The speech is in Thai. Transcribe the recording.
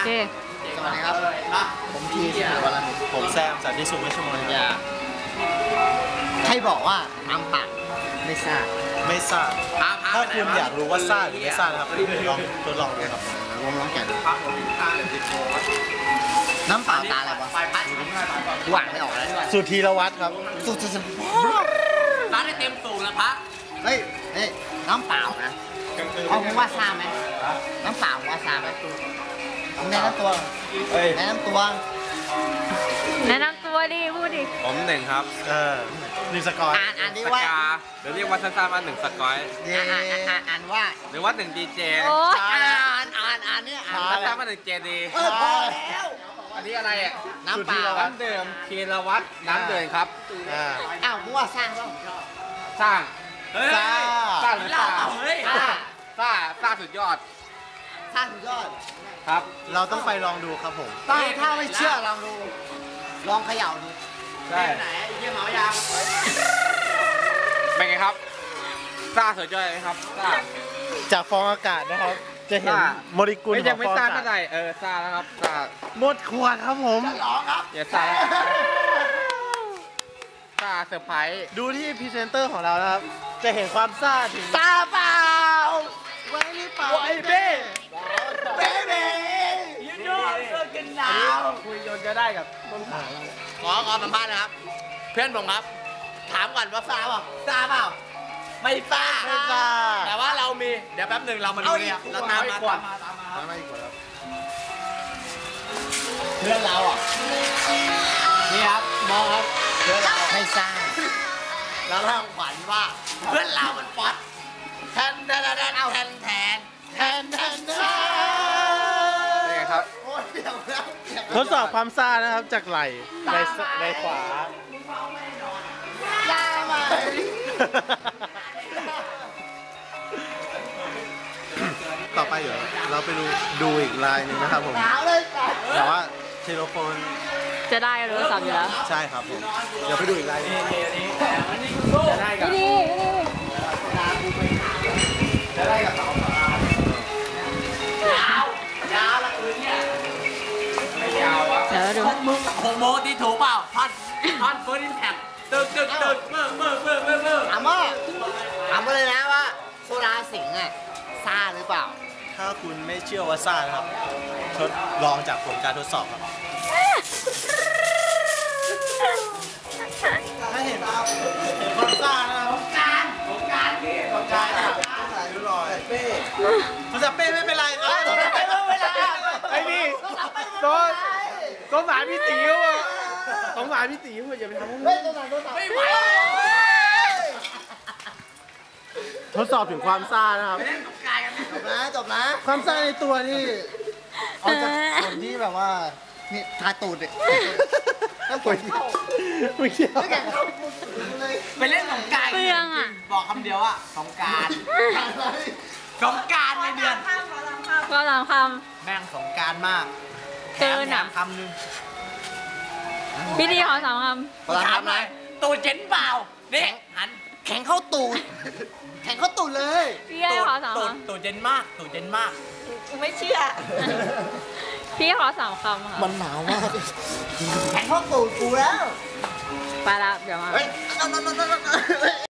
โอเค สวัสดีครับ ผมทีสิริวัลนิชผมแซมสันติสุขไม่ชั่วโมงอย่าให้บอกว่าน้ำปากไม่ทราบไม่ทราบถ้าคุณอยากรู้ว่าทราบหรือไม่ทราบนะครับลองทดลองดูครับลองลองแกะดูน้ำเปล่าตาอะไรวะหวานไม่ออกแล้วสุธีรวัตรครับ สุดสุดสุดร้านได้เต็มสูงแล้วพระเฮ้ยเฮ้ยน้ำเปล่านะเอาผมว่าทราบไหมน้ำเปล่าผมว่าทราบไหม ผมแนะนำตัวเฮ้ย แนะนำตัว แนะนำตัวดิพูดดิ ผมหนึ่งครับ เออหนึ่งสกอร์อ่านอ่านดิสว่า กาเดี๋ยวเรียกว่าสั้นๆว่าหนึ่งสกอยเอ่านอ่านอ่านอ่านว่า หรือว่าหนึ่งดีเจโอ๊ยอ่านอ่านอ่านเนี่ยอ่านสั้นๆว่าหนึ่งเจดีเออพอแล้ว อันนี้อะไรอะน้ำเปล่าน้ำเดิมคีรวัตรน้ำเดิมครับ อ่า อ้าวมั่วสร้างก็สร้าง เฮ้ยซ่าสร้างหรือสร้างเฮ้ยสร้าง สร้างสร้างสุดยอด สร้างสุดยอด ครับ เราต้องไปลองดูครับผมต้องถ้าไม่เชื่อลองดู ลองเขย่าดูใช่ไหนไอ้เยี่ยเมายางเป็นไงครับสร้างสุดยอดไหมครับสร้างจากฟองอากาศนะครับ จะเห็นซ่าโมเลกุลไม่ขยัองงไม่ฟองสร้างอากาเท่าศไหร่เออสร้างแล้วครับสร้างหมดขวดครับผมอย่าสร้างสร้างเซอร์ไพรส์ดูที่พรีเซนเตอร์ของเรานะครับ จะเห็นความซ่าถึงตาเปล่าไว้นี่เปล่าไวเบ้ เบเบ้ยูโน่เสื้อกันหนาว คุยย นต์จะได้กับต้นขาเราขอขอสัมภาษณ์นะครับ เพื่อนผมครับ ถามก่อนว่าทราบเปล่าทราบเปล่าไม่ทราบไม่ซ่าแต่ว่าเรามีเดี๋ยวแป๊บหนึ่งเรามาดูเนี่ยเราตามมาตามมาตามมาทำไมอีกขวดครับเพื่อนเราอะนี่ครับมองครับเพื่อนเราไม่ทราบเราเล่าขวัญว่าเพื่อนเรามันป๊อตแทนแทนแทนแทนแทนแทนแทน ทดสอบความซ่านะครับจากไหล่ในสในขวายามาต่อไปเดี๋ยวเราไปดูดูอีกลายหนึ่งนะครับผมหนาวเลยสัตว์แต่ว่าเทโลโฟนจะได้โทรศัพท์อยู่แล้วใช่ครับผมเดี๋ยวไปดูอีกลายหนึงจะได้กับ หกโมงที่ถูกเปล่าท่อนท่อนเฟิร์สอินแท็กตึกตึกตึกเมื่อเมื่อเมื่อเมื่อเมื่อถามว่าถามมาเลยนะว่าโซดาสิงห์อะซาหรือเปล่า ถ้าคุณไม่เชื่อว่าซานะครับ ทดลองจากผลการทดสอบครับ ถ้าเห็นครับเห็นความซานะครับการของการนี่ของการถ่ายรูปหน่อยเป้ภาษาเป้ไม่เป็นไรครับเวลาไอ้นี่โดน สงสารพี่ติ๋วอะสงสารพี่ติ๋วอะอย่าไปทำเฮ้ยตัวไหนตัวไหนไม่ไหวทดสอบถึงความซ่านะครับเล่นกับกายกันจบนะจบนะความซ่าในตัวนี่เอาจากคนที่แบบว่านี่ทาตูดเนี่ยต้องกดเข้าไม่เกี่ยวไม่แข่งเข้าเลยไปเล่นสงกรารเปลืองอะ บอกคำเดียวอะสงกรารสงกรารในเดือน ก็ตามคแม่งสงกรารมากำ เกินอะแถมคำหนึงพี่ดีขอสามคถามหน่อยตูดเจ็นเปล่านี่หันแข่งเข้าตูดแข่งเข้าตูดเลยำพี่ให้ขอสามตูคดตูดเย็นมากตูดเย็นมาก ไม่เชื่อำพี่ขอสามคำค่ะมันหนาวมากแข่งเข้าตูดกูแล้ว ไปละเดี๋ยวมา